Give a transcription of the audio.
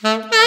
Mm-hmm.